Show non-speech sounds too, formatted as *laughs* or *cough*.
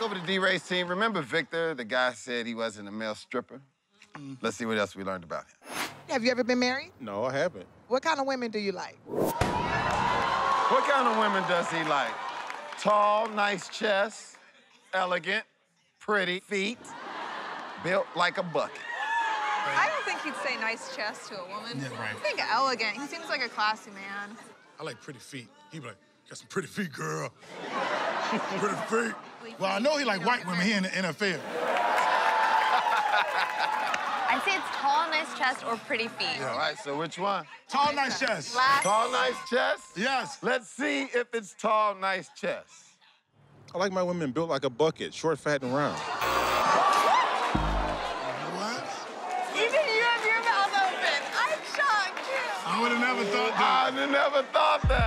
All right, back over to DeRay's team. Remember Victor, the guy said he wasn't a male stripper? Mm-hmm. Let's see what else we learned about him. Have you ever been married? No, I haven't. What kind of women do you like? What kind of women does he like? Tall, nice chest, elegant, pretty feet, built like a bucket. I don't think he'd say nice chest to a woman. Yeah, right. I think elegant. He seems like a classy man. I like pretty feet. He'd be like, got some pretty feet, girl. *laughs* pretty feet. Well, I know he like white women here in the NFL. I'd say it's tall, nice chest, or pretty feet. Yeah, All right, so which one? Tall, nice chest. Last. Tall, nice chest? Yes. Let's see if it's tall, nice chest. I like my women built like a bucket, short, fat, and round. What? Even you have your mouth open. I'm shocked. I would have never thought that. I never thought that.